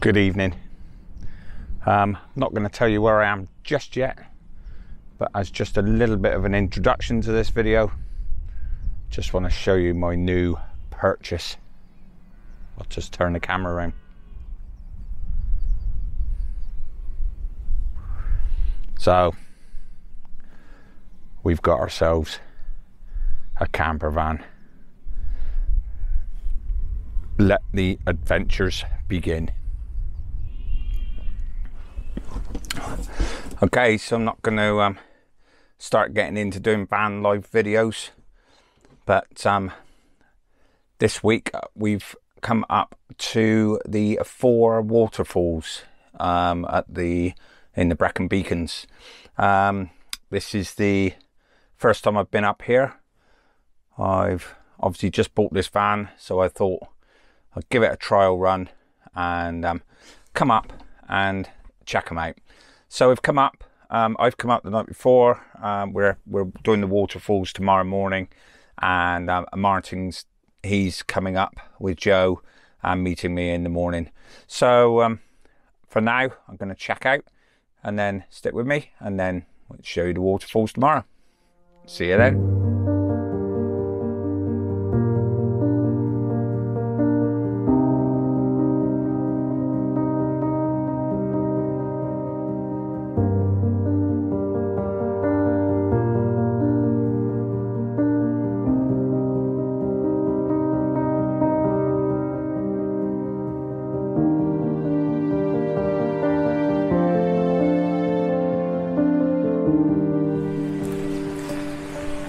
Good evening. Um, not going to tell you where I am just yet, but as just a little bit of an introduction to this video, just want to show you my new purchase. I'll just turn the camera around. So, we've got ourselves a camper van. Let the adventures begin. Okay, so I'm not going to um, start getting into doing van life videos, but um, this week uh, we've come up to the four waterfalls um, at the in the Brecon Beacons. Um, this is the first time I've been up here. I've obviously just bought this van, so I thought I'd give it a trial run and um, come up and check them out. So we've come up. Um, I've come up the night before. Um, we're we're doing the waterfalls tomorrow morning, and um, Martin's he's coming up with Joe and meeting me in the morning. So um, for now, I'm going to check out, and then stick with me, and then we'll show you the waterfalls tomorrow. See you then.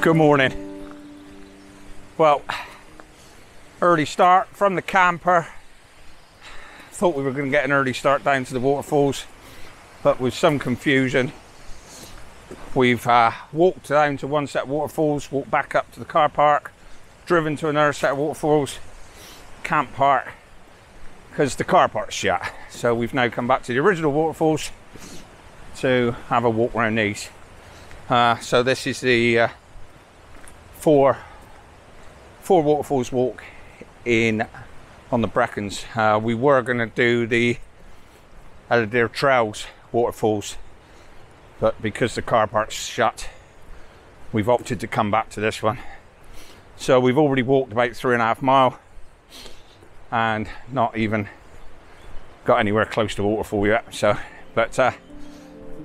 Good morning. Well, early start from the camper. Thought we were going to get an early start down to the waterfalls, but with some confusion, we've uh, walked down to one set of waterfalls, walked back up to the car park, driven to another set of waterfalls, camp park, because the car park's shut. So we've now come back to the original waterfalls to have a walk around these. Uh, so this is the uh, four four waterfalls walk in on the Brecons. Uh, we were going to do the Elidir Trails waterfalls, but because the car park's shut, we've opted to come back to this one. So we've already walked about three and a half mile and not even got anywhere close to waterfall yet. So, but uh,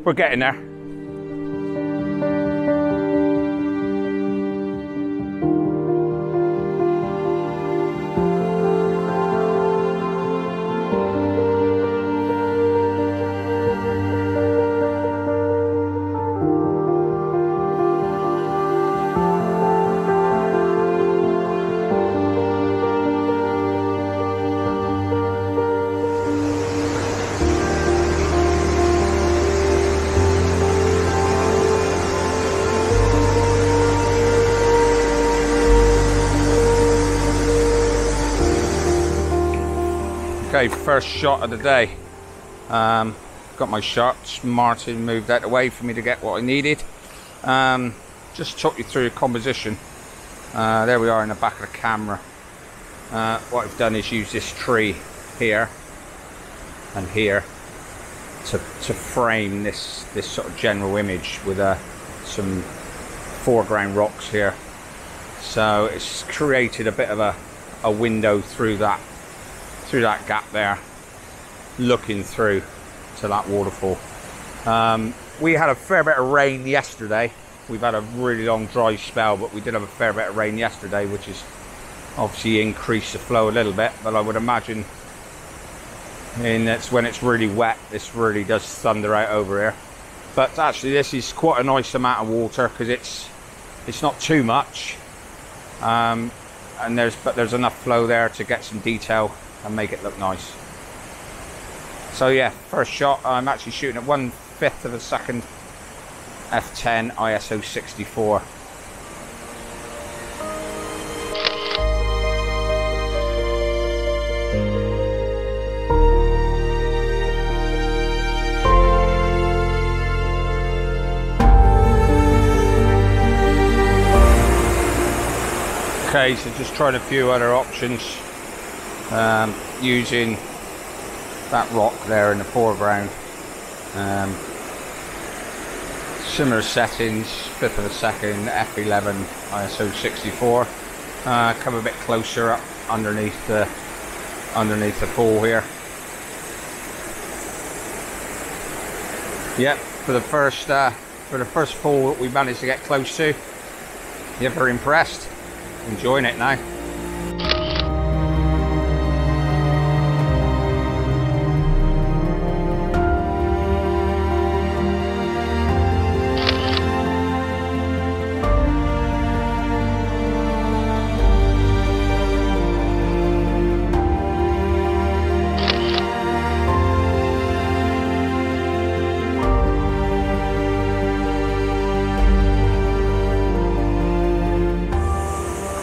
we're getting there. Okay, first shot of the day. Um, got my shots. Martin moved out the way for me to get what I needed. Um, just talk you through the composition. Uh, there we are in the back of the camera. Uh, what I've done is use this tree here and here to, to frame this this sort of general image with uh, some foreground rocks here. So it's created a bit of a, a window through that through that gap there, looking through to that waterfall. Um, we had a fair bit of rain yesterday. We've had a really long dry spell, but we did have a fair bit of rain yesterday, which has obviously increased the flow a little bit. But I would imagine in it's when it's really wet, this really does thunder out over here. But actually, this is quite a nice amount of water because it's it's not too much, um, and there's but there's enough flow there to get some detail and make it look nice. So yeah, first shot, I'm actually shooting at one fifth of a second f10 ISO 64. Okay, so just trying a few other options um, using that rock there in the foreground. Um, similar settings, fifth of a second, f11, ISO 64. Uh, come a bit closer up underneath the underneath the pool here. Yep, for the first uh, for the first pool we managed to get close to. Yeah, very impressed. Enjoying it now.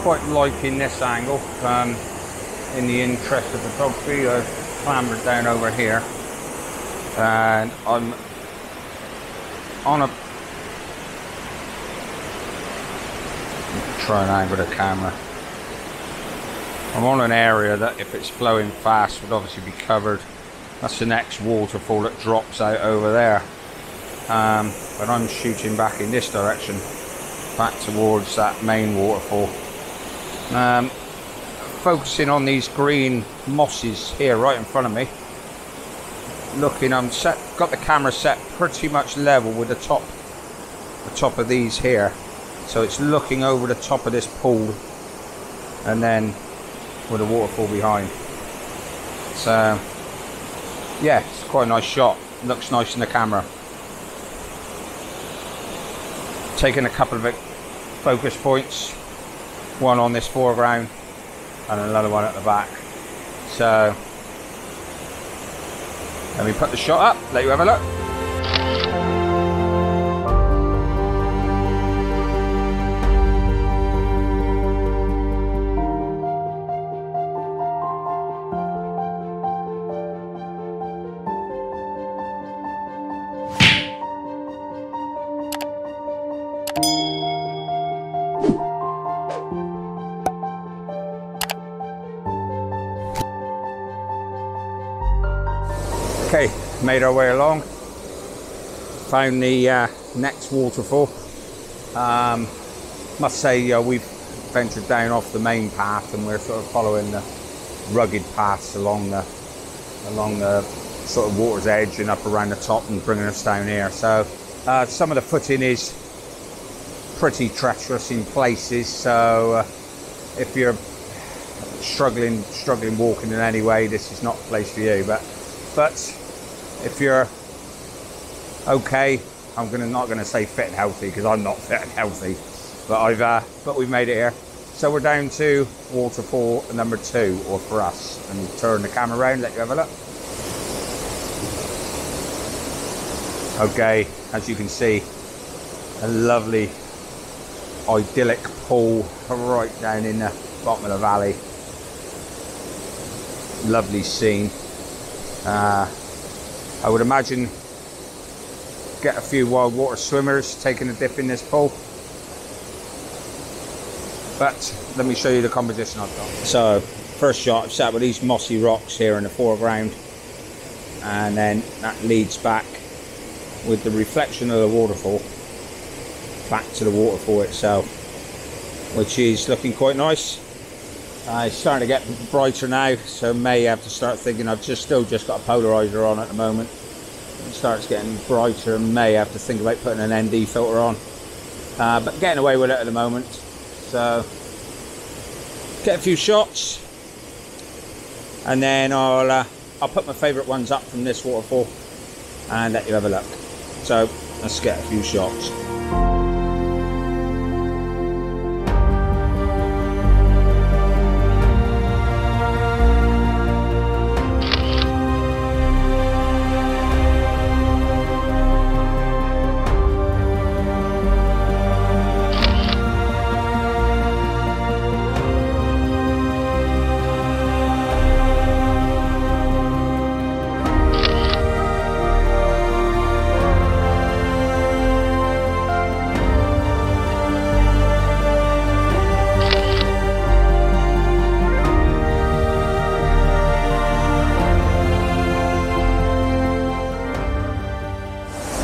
Quite liking this angle. Um, in the interest of photography, I've clambered down over here and I'm on a try and angle the camera. I'm on an area that if it's flowing fast would obviously be covered. That's the next waterfall that drops out over there. Um, but I'm shooting back in this direction, back towards that main waterfall. Um, focusing on these green mosses here right in front of me. Looking, I'm set, got the camera set pretty much level with the top, the top of these here. So it's looking over the top of this pool and then with a waterfall behind. So yeah, it's quite a nice shot. Looks nice in the camera. Taking a couple of focus points one on this foreground and another one at the back. So let me put the shot up, let you have a look. Made our way along. Found the uh, next waterfall. Um, must say uh, we've ventured down off the main path and we're sort of following the rugged paths along the along the sort of water's edge and up around the top and bringing us down here. So uh, some of the footing is pretty treacherous in places. So uh, if you're struggling struggling walking in any way, this is not the place for you. But but if you're okay, I'm gonna not gonna say fit and healthy because I'm not fit and healthy, but I've uh, but we've made it here. So we're down to waterfall number two, or for us, and turn the camera around, let you have a look. Okay, as you can see, a lovely idyllic pool right down in the bottom of the valley. Lovely scene. Uh, I would imagine get a few wild water swimmers taking a dip in this pool. But let me show you the composition I've got. So first shot, I've sat with these mossy rocks here in the foreground and then that leads back with the reflection of the waterfall back to the waterfall itself which is looking quite nice uh, it's starting to get brighter now so may have to start thinking. I've just still just got a polarizer on at the moment. It starts getting brighter and may have to think about putting an ND filter on. Uh, but getting away with it at the moment. So get a few shots. And then I'll uh, I'll put my favorite ones up from this waterfall and let you have a look. So let's get a few shots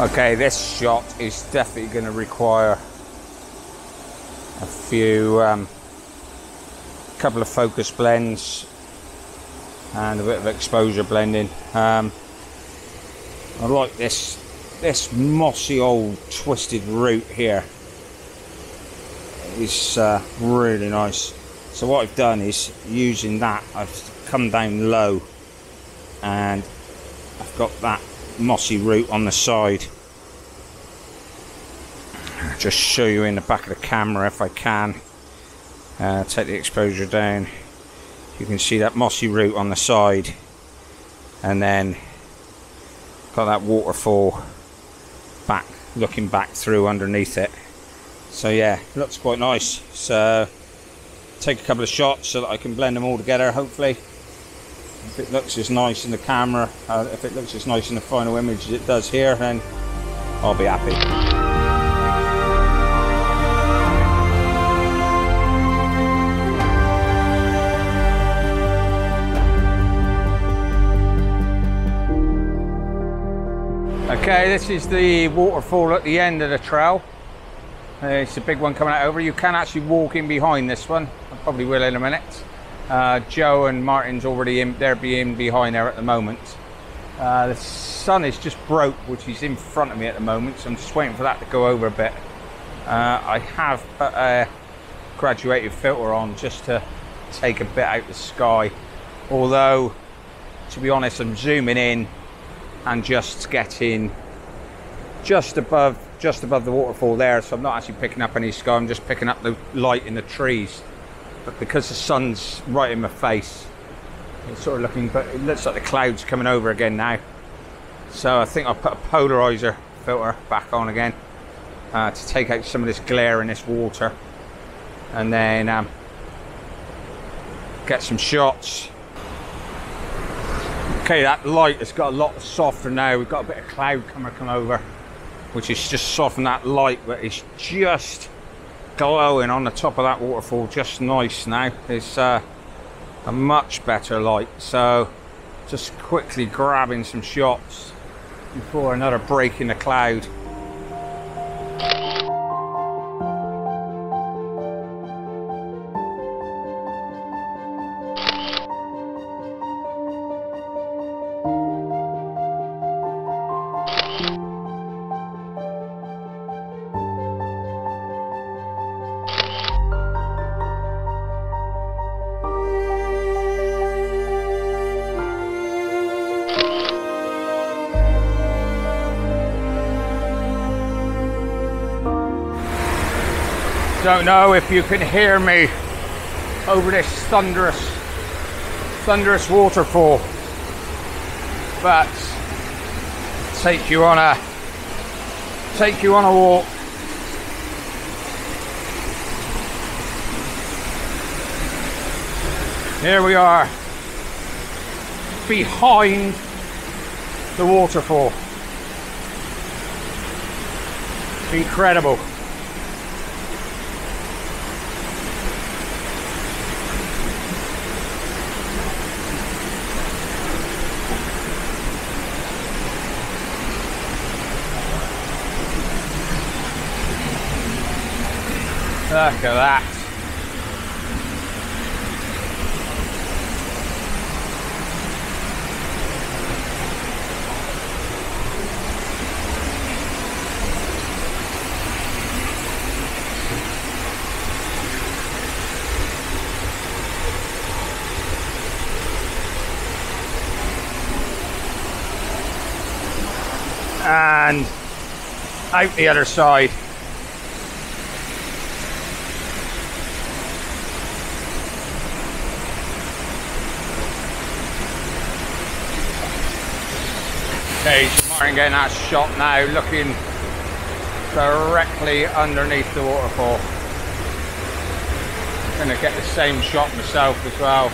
Okay, this shot is definitely going to require a few, um, couple of focus blends and a bit of exposure blending. Um, I like this this mossy old twisted root here. It's uh, really nice. So what I've done is using that, I've come down low and I've got that mossy root on the side. Just show you in the back of the camera if I can. Uh, take the exposure down. You can see that mossy root on the side and then got that waterfall back looking back through underneath it so yeah looks quite nice so take a couple of shots so that I can blend them all together hopefully if it looks as nice in the camera uh, if it looks as nice in the final image as it does here then I'll be happy Okay, this is the waterfall at the end of the trail. Uh, it's a big one coming out over. You can actually walk in behind this one. I probably will in a minute. Uh, Joe and Martin's already in, they're being behind there at the moment. Uh, the sun is just broke, which is in front of me at the moment, so I'm just waiting for that to go over a bit. Uh, I have put a graduated filter on just to take a bit out the sky. Although, to be honest, I'm zooming in and just getting just above just above the waterfall there so I'm not actually picking up any sky I'm just picking up the light in the trees but because the sun's right in my face it's sort of looking but it looks like the clouds coming over again now. So I think I'll put a polarizer filter back on again uh, to take out some of this glare in this water. And then um, get some shots. Okay, that light has got a lot softer now. We've got a bit of cloud coming over, which is just softened that light, but it's just glowing on the top of that waterfall, just nice now. It's uh, a much better light. So just quickly grabbing some shots before another break in the cloud. Don't know if you can hear me over this thunderous, thunderous waterfall, but take you on a take you on a walk. Here we are behind the waterfall. Incredible. Look at that. and out the other side. Martin getting that shot now, looking directly underneath the waterfall. I'm gonna get the same shot myself as well.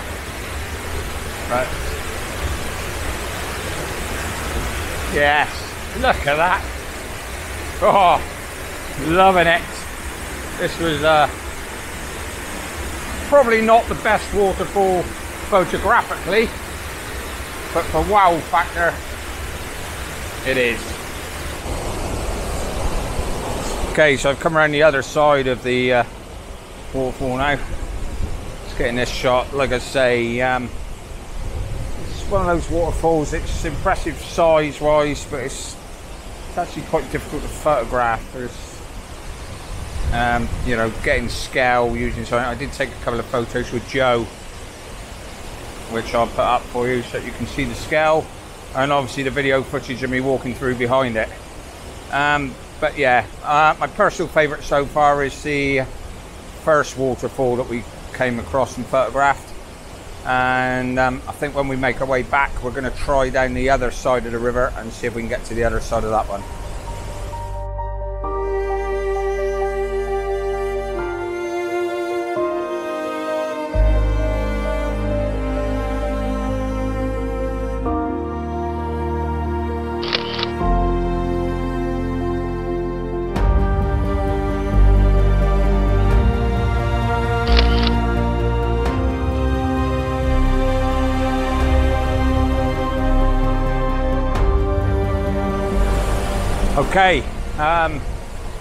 Yes, look at that. Oh, loving it. This was uh, probably not the best waterfall photographically, but for wow factor, it is. Okay, so I've come around the other side of the uh, waterfall now. Just getting this shot. Like I say, um, it's one of those waterfalls. It's impressive size-wise, but it's, it's actually quite difficult to photograph. There's, um, you know, getting scale using something. I did take a couple of photos with Joe, which I'll put up for you so you can see the scale, and obviously the video footage of me walking through behind it. Um, but yeah, uh, my personal favourite so far is the first waterfall that we came across and photographed. And um, I think when we make our way back, we're going to try down the other side of the river and see if we can get to the other side of that one. Okay, um,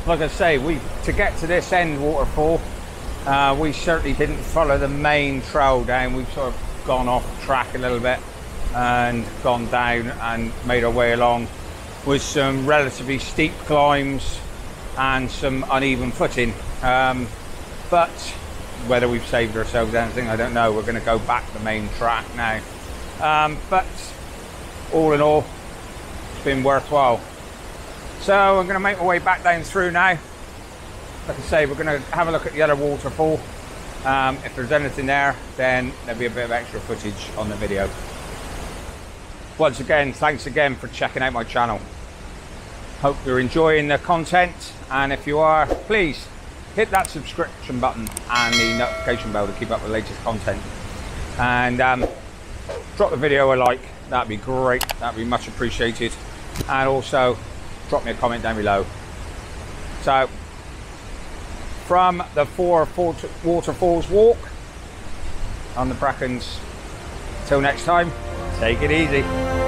like I say, we to get to this end waterfall, uh, we certainly didn't follow the main trail down. We've sort of gone off track a little bit and gone down and made our way along with some relatively steep climbs and some uneven footing. Um, but whether we've saved ourselves anything, I don't know. We're going to go back the main track now. Um, but all in all, it's been worthwhile. So I'm going to make my way back down through now. Like I say, we're going to have a look at the other waterfall. Um, if there's anything there, then there'll be a bit of extra footage on the video. Once again, thanks again for checking out my channel. Hope you're enjoying the content, and if you are, please hit that subscription button and the notification bell to keep up with the latest content. And um, drop the video a like, that'd be great, that'd be much appreciated. And also, drop me a comment down below. So, from the Four Waterfalls Walk on the Brecons, till next time, take it easy.